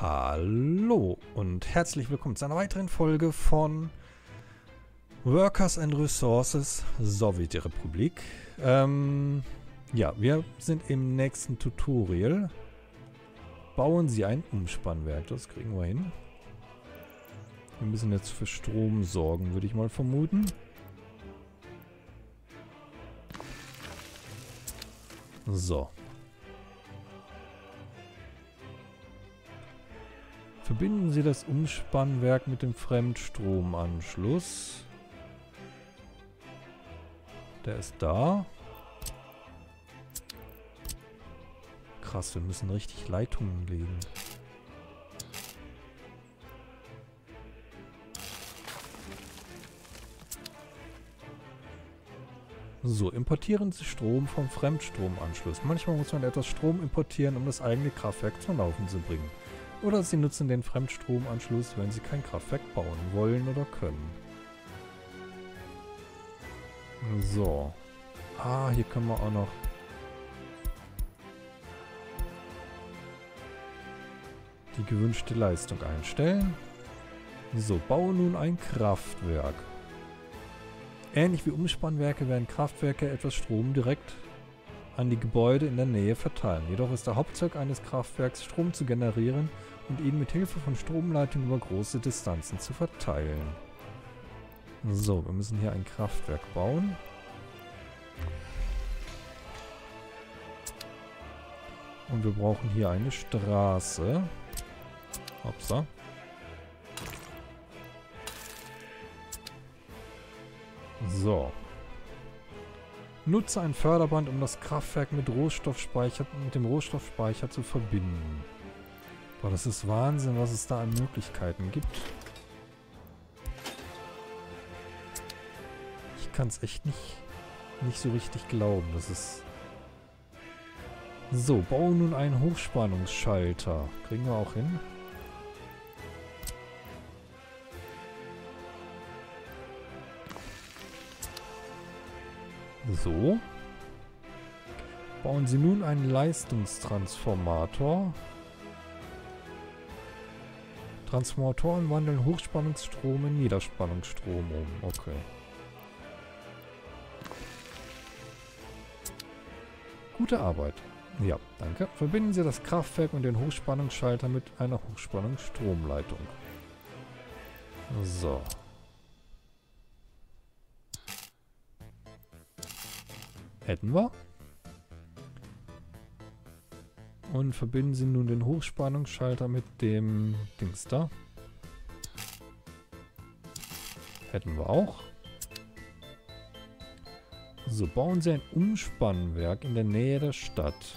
Hallo und herzlich willkommen zu einer weiteren Folge von Workers and Resources Sowjetrepublik. Ähm, ja, wir sind im nächsten Tutorial. Bauen Sie ein Umspannwerk, das kriegen wir hin. Wir müssen jetzt für Strom sorgen, würde ich mal vermuten. So. Verbinden Sie das Umspannwerk mit dem Fremdstromanschluss. Der ist da. Krass, wir müssen richtig Leitungen legen. So, importieren Sie Strom vom Fremdstromanschluss. Manchmal muss man etwas Strom importieren, um das eigene Kraftwerk zum Laufen zu bringen. Oder Sie nutzen den Fremdstromanschluss, wenn Sie kein Kraftwerk bauen wollen oder können. So. Ah, hier können wir auch noch... die gewünschte Leistung einstellen. So, baue nun ein Kraftwerk. Ähnlich wie Umspannwerke werden Kraftwerke etwas Strom direkt an die Gebäude in der Nähe verteilen. Jedoch ist der Hauptzweck eines Kraftwerks, Strom zu generieren und ihn mit Hilfe von Stromleitungen über große Distanzen zu verteilen. So, wir müssen hier ein Kraftwerk bauen. Und wir brauchen hier eine Straße. Hopsa. So. Nutze ein Förderband, um das Kraftwerk mit, Rohstoffspeicher, mit dem Rohstoffspeicher zu verbinden. Boah, das ist Wahnsinn, was es da an Möglichkeiten gibt. Ich kann es echt nicht, nicht so richtig glauben. Das ist... So, baue nun einen Hochspannungsschalter. Kriegen wir auch hin. So. Bauen Sie nun einen Leistungstransformator. Transformatoren wandeln Hochspannungsstrom in Niederspannungsstrom um. Okay. Gute Arbeit. Ja, danke. Verbinden Sie das Kraftwerk und den Hochspannungsschalter mit einer Hochspannungsstromleitung. So. Hätten wir. Und verbinden Sie nun den Hochspannungsschalter mit dem Dings da. Hätten wir auch. So, bauen Sie ein Umspannwerk in der Nähe der Stadt.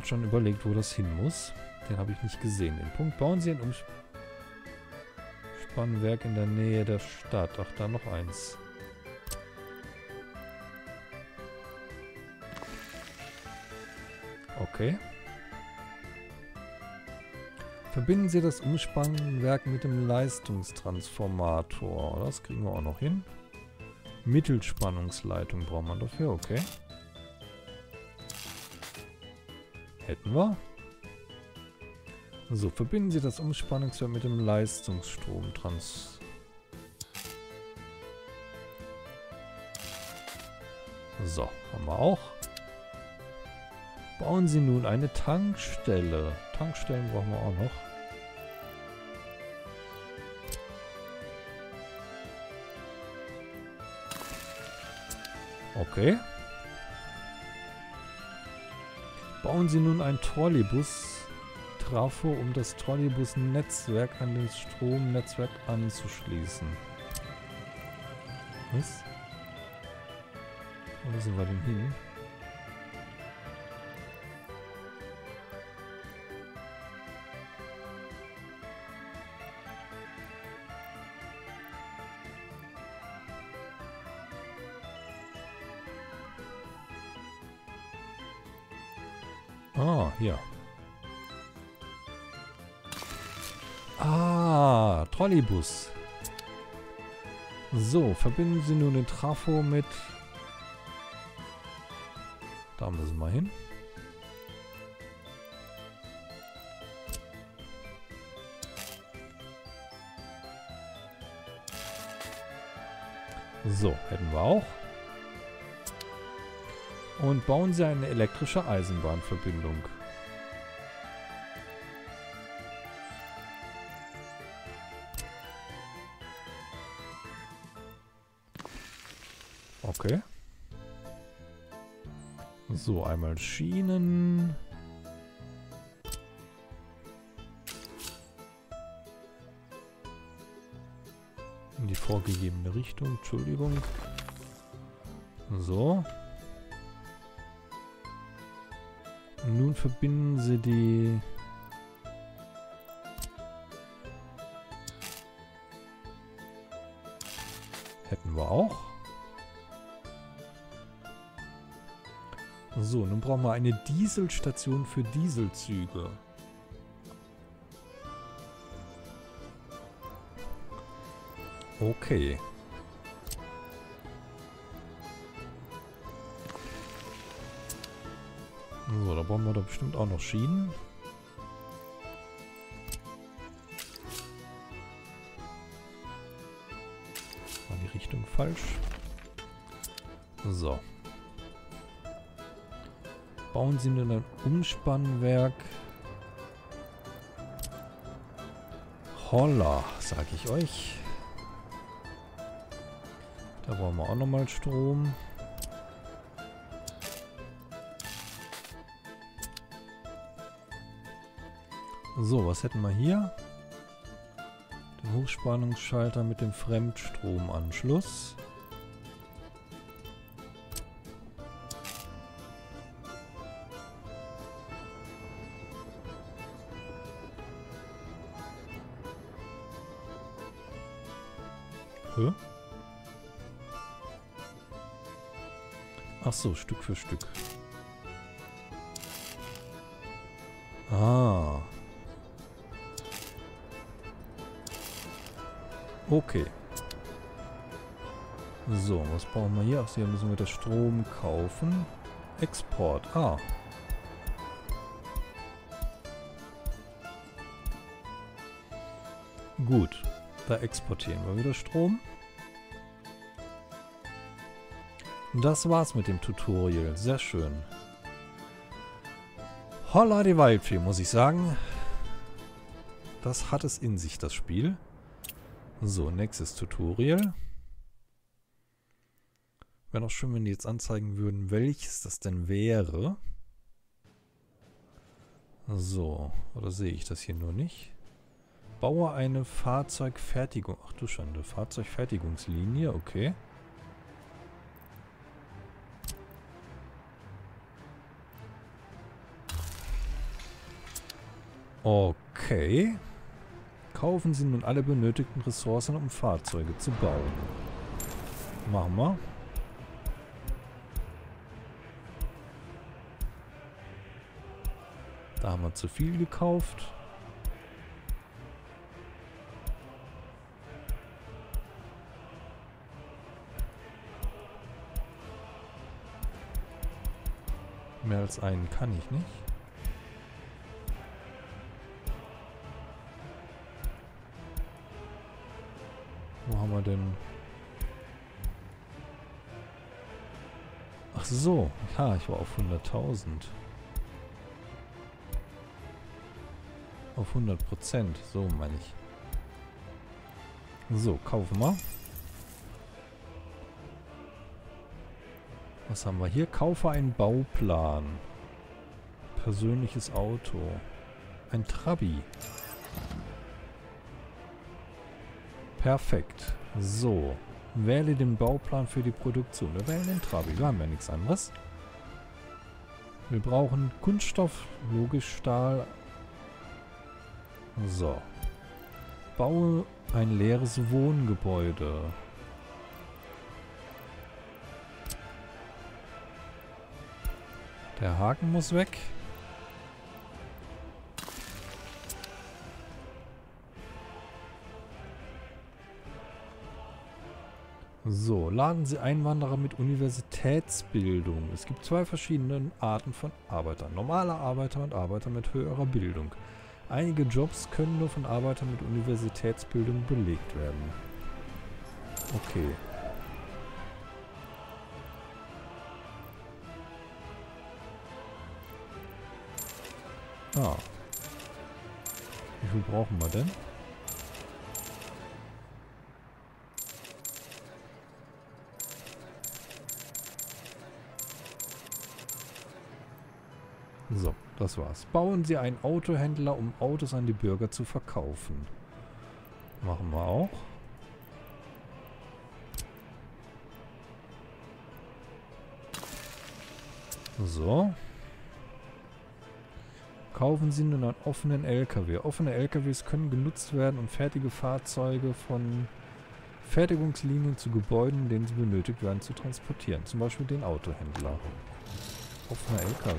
Gerade schon überlegt, wo das hin muss. Den habe ich nicht gesehen. Den Punkt bauen Sie ein Umspannwerk in der Nähe der Stadt. Ach, da noch eins. Okay. Verbinden Sie das Umspannwerk mit dem Leistungstransformator. Das kriegen wir auch noch hin. Mittelspannungsleitung braucht man dafür, okay. Hätten wir. So, verbinden Sie das Umspannungswerk mit dem Leistungsstrom. Trans so, haben wir auch. Bauen Sie nun eine Tankstelle. Tankstellen brauchen wir auch noch. Okay. Bauen Sie nun ein Trolleybus-Trafo, um das Trolleybus-Netzwerk an das Stromnetzwerk anzuschließen. Was? Wo sind wir denn hin? Ah, Trolleybus. So, verbinden Sie nun den Trafo mit... Da müssen wir hin. So, hätten wir auch. Und bauen Sie eine elektrische Eisenbahnverbindung. So, einmal Schienen. In die vorgegebene Richtung, Entschuldigung. So. Nun verbinden Sie die... Wir eine Dieselstation für Dieselzüge. Okay. So, da brauchen wir doch bestimmt auch noch Schienen. War die Richtung falsch. So. Bauen Sie nur ein Umspannwerk. Holla, sag ich euch. Da brauchen wir auch nochmal Strom. So, was hätten wir hier? Den Hochspannungsschalter mit dem Fremdstromanschluss. Hä? Ach so, Stück für Stück. Ah. Okay. So, was brauchen wir hier? Ach, hier müssen wir das Strom kaufen. Export. Ah. Gut. Da exportieren wir wieder Strom. Das war's mit dem Tutorial. Sehr schön. Holla die Waldfee, muss ich sagen. Das hat es in sich, das Spiel. So, nächstes Tutorial. Wäre noch schön, wenn die jetzt anzeigen würden, welches das denn wäre. So, oder sehe ich das hier nur nicht? Baue eine Fahrzeugfertigung. Ach du Schande, Fahrzeugfertigungslinie, okay. Okay. Kaufen Sie nun alle benötigten Ressourcen, um Fahrzeuge zu bauen. Machen wir. Da haben wir zu viel gekauft. Mehr als einen kann ich nicht. Wo haben wir denn... Ach so. Ja, ich war auf 100.000. Auf 100 Prozent. So meine ich. So, kaufen wir. Was haben wir hier? Kaufe einen Bauplan. Persönliches Auto. Ein Trabi. Perfekt. So. Wähle den Bauplan für die Produktion. Wir wählen den Trabi. Wir haben ja nichts anderes. Wir brauchen Kunststoff, logisch Stahl. So. Baue ein leeres Wohngebäude. Der Haken muss weg. So, laden Sie Einwanderer mit Universitätsbildung. Es gibt zwei verschiedene Arten von Arbeitern. Normale Arbeiter und Arbeiter mit höherer Bildung. Einige Jobs können nur von Arbeitern mit Universitätsbildung belegt werden. Okay. Ah. Wie viel brauchen wir denn? So, das war's. Bauen Sie einen Autohändler, um Autos an die Bürger zu verkaufen. Machen wir auch. So. Kaufen Sie nun einen offenen LKW. Offene LKWs können genutzt werden, um fertige Fahrzeuge von Fertigungslinien zu Gebäuden, in denen sie benötigt werden, zu transportieren. Zum Beispiel den Autohändler. Offener LKW.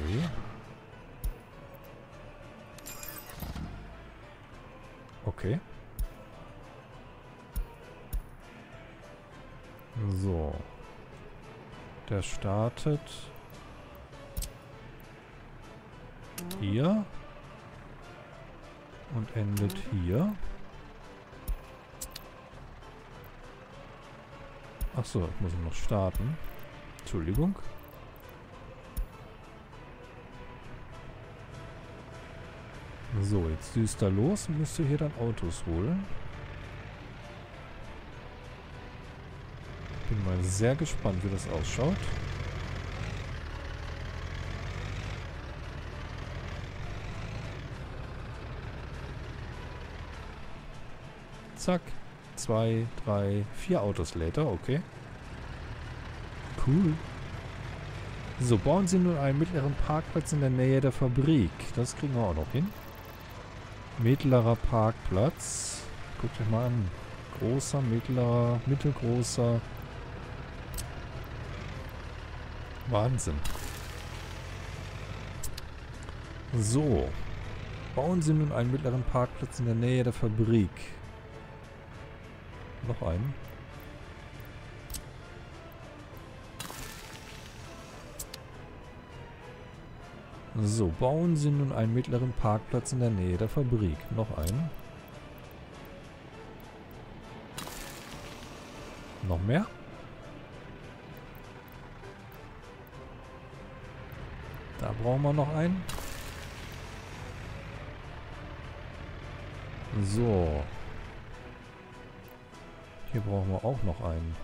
Okay. So. Der startet hier und endet hier. Achso, ich muss noch starten. Entschuldigung. So, jetzt düst er los und müsste hier dann Autos holen. Bin mal sehr gespannt, wie das ausschaut. Zack. Zwei, drei, vier Autos later. Okay. Cool. So, bauen Sie nun einen mittleren Parkplatz in der Nähe der Fabrik. Das kriegen wir auch noch hin. Mittlerer Parkplatz. Guckt euch mal an. Großer, mittlerer, mittelgroßer. Wahnsinn. So. Bauen Sie nun einen mittleren Parkplatz in der Nähe der Fabrik. Noch einen. So, bauen Sie nun einen mittleren Parkplatz in der Nähe der Fabrik. Noch einen. Noch mehr? Da brauchen wir noch einen. So. Hier brauchen wir auch noch einen.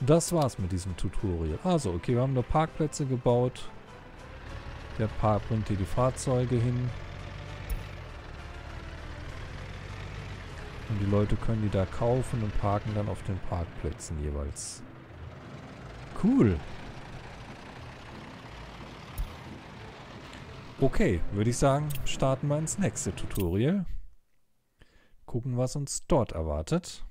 Das war's mit diesem Tutorial. Also, okay, wir haben da Parkplätze gebaut. Der Park bringt hier die Fahrzeuge hin. Und die Leute können die da kaufen und parken dann auf den Parkplätzen jeweils. Cool. Okay, würde ich sagen, starten wir ins nächste Tutorial. Gucken, was uns dort erwartet.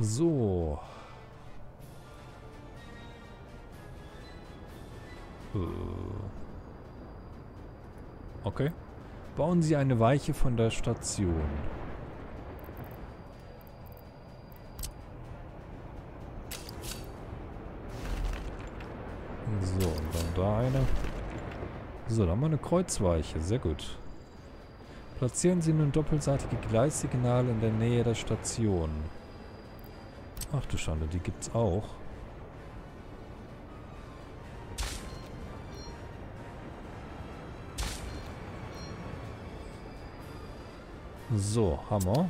So. Äh. Okay. Bauen Sie eine Weiche von der Station. Da eine. So, da haben wir eine Kreuzweiche. Sehr gut. Platzieren Sie nun doppelseitige Gleissignale in der Nähe der Station. Ach du Schande, die gibt's auch. So, Hammer.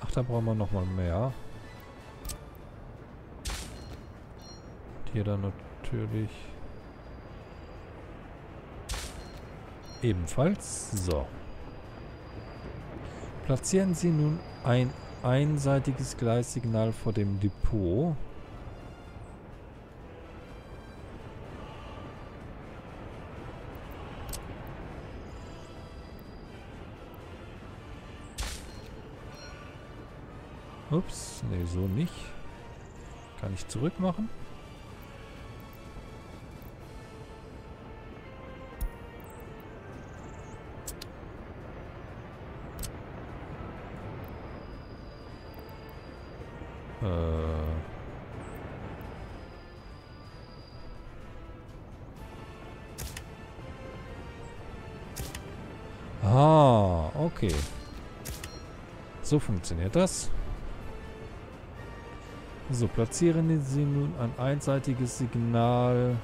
Ach, da brauchen wir nochmal mehr. Hier dann natürlich... Ebenfalls. So. Platzieren Sie nun ein einseitiges Gleissignal vor dem Depot. Ups, nee, so nicht. Kann ich zurück machen? Ah, okay. So funktioniert das. So, platzieren Sie nun ein einseitiges Signal,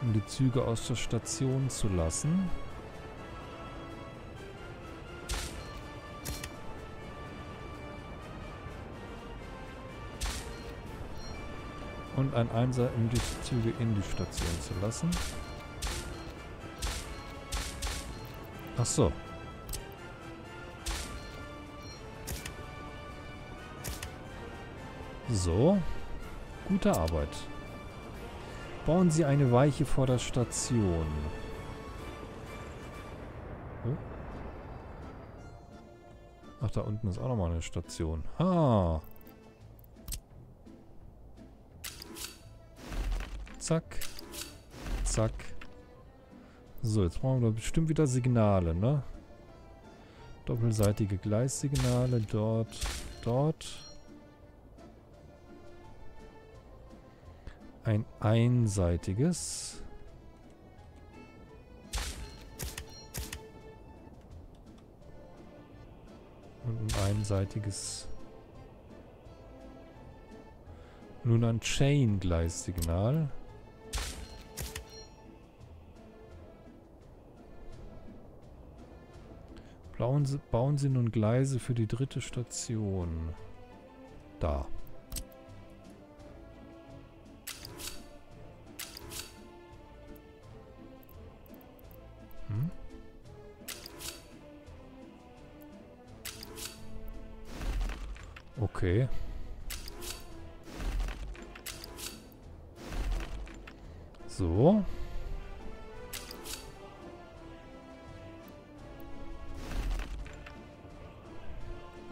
um die Züge aus der Station zu lassen. Und ein Einser, um die Züge in die Station zu lassen. Ach so. So. Gute Arbeit. Bauen Sie eine Weiche vor der Station. Ach, da unten ist auch nochmal eine Station. Ah. Zack. Zack. So, jetzt brauchen wir bestimmt wieder Signale, ne? Doppelseitige Gleissignale. Dort, dort. Ein einseitiges. Und ein einseitiges. Nun ein Chain-Gleissignal. Bauen Sie, bauen Sie nun Gleise für die dritte Station. Da. Hm? Okay. So.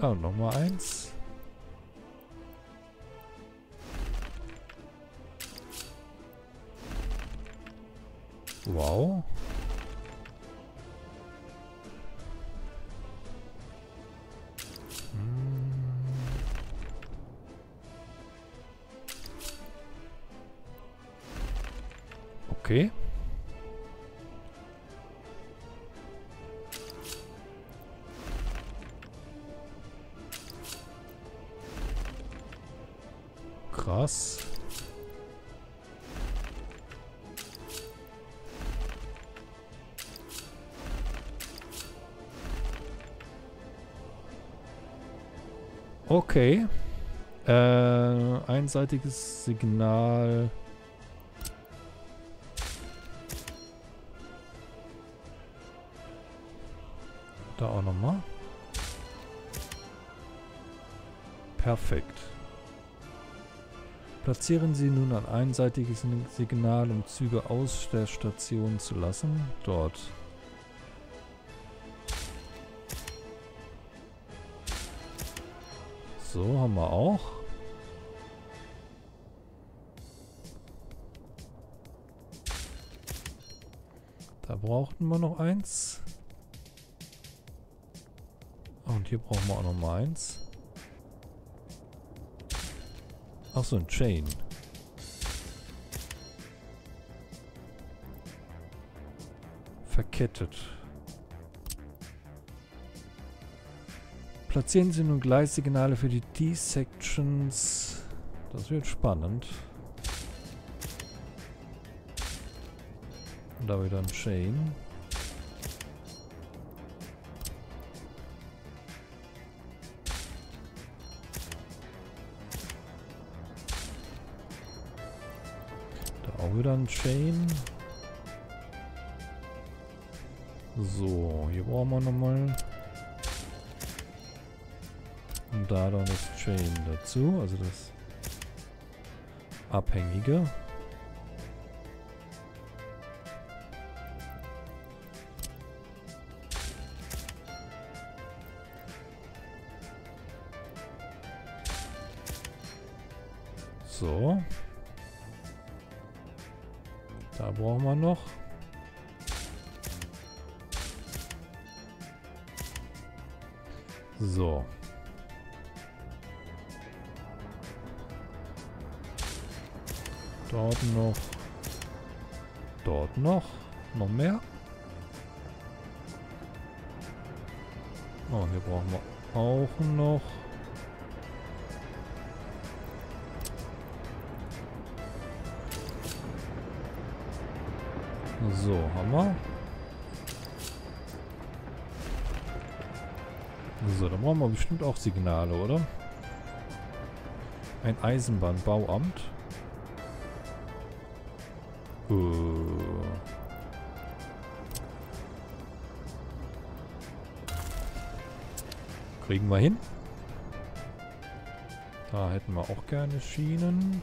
Ah, nochmal eins. Wow. Okay. Äh, einseitiges Signal. Da auch nochmal. Perfekt. Platzieren Sie nun ein einseitiges Signal, um Züge aus der Station zu lassen. Dort. So, haben wir auch. Da brauchten wir noch eins. Und hier brauchen wir auch noch mal eins. Ach so, ein Chain. Verkettet. Platzieren Sie nun Gleissignale für die D-Sections. Das wird spannend. Und da wieder ein Chain. auch wieder ein Chain. So, hier brauchen wir nochmal. Und da dann das Chain dazu, also das Abhängige. So. Da brauchen wir noch. So. Dort noch. Dort noch. Noch mehr. Oh, hier brauchen wir auch noch. So, haben wir. So, dann brauchen wir bestimmt auch Signale, oder? Ein Eisenbahnbauamt. Uh. Kriegen wir hin. Da hätten wir auch gerne Schienen.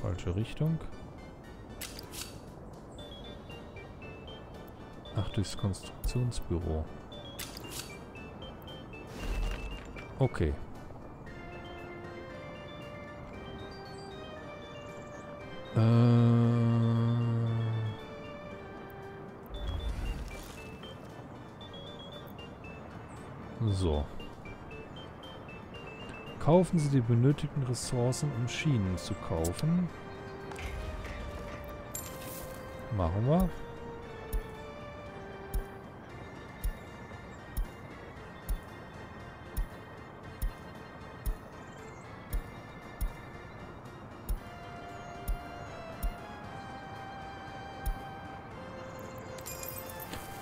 Falsche Richtung. Ach, durchs Konstruktionsbüro. Okay. Äh so. Kaufen Sie die benötigten Ressourcen, um Schienen zu kaufen. Machen wir.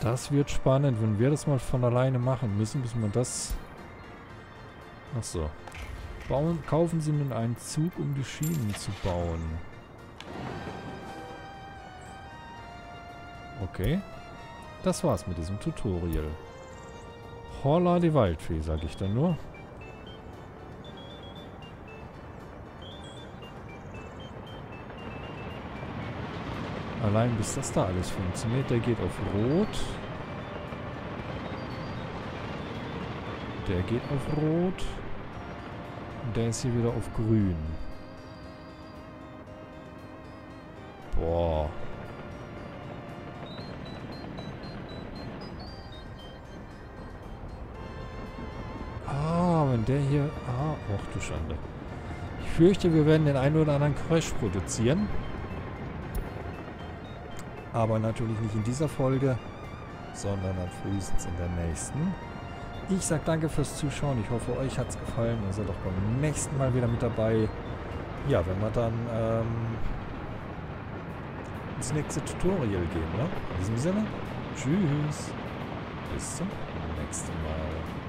Das wird spannend, wenn wir das mal von alleine machen müssen, bis man das... Achso. Bauen, kaufen Sie nun einen Zug, um die Schienen zu bauen. Okay. Das war's mit diesem Tutorial. Holla die Waldfee, sag ich dann nur. Allein bis das da alles funktioniert. Der geht auf Rot. Der geht auf Rot. Und der ist hier wieder auf Grün. Boah. Ah, wenn der hier... Ah, ach du Schande. Ich fürchte, wir werden den einen oder anderen Crash produzieren. Aber natürlich nicht in dieser Folge, sondern dann frühestens in der nächsten. Ich sage danke fürs Zuschauen. Ich hoffe, euch hat es gefallen. Ihr seid auch beim nächsten Mal wieder mit dabei. Ja, wenn wir dann ähm, ins nächste Tutorial gehen. Ne? In diesem Sinne, tschüss. Bis zum nächsten Mal.